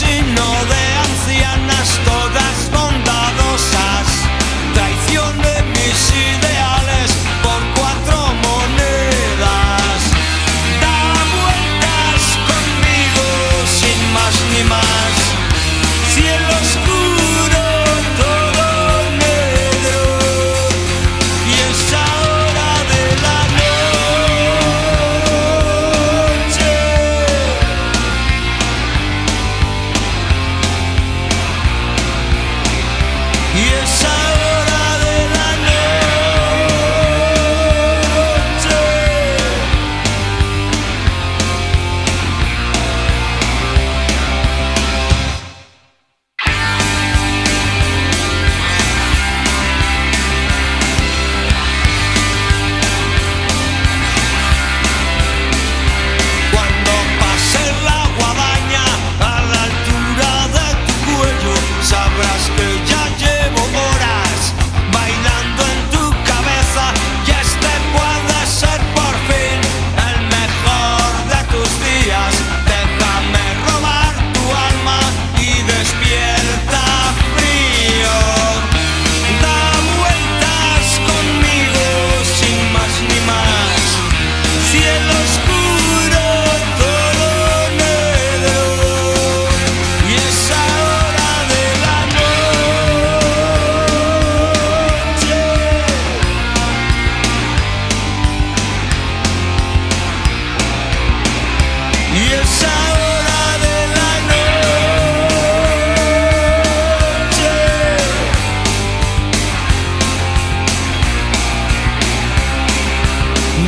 seen no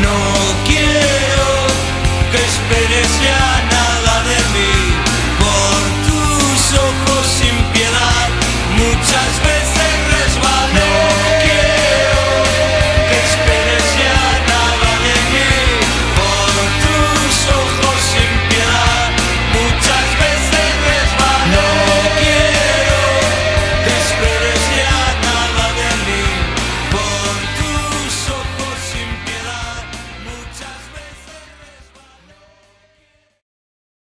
No quiero que esperes ya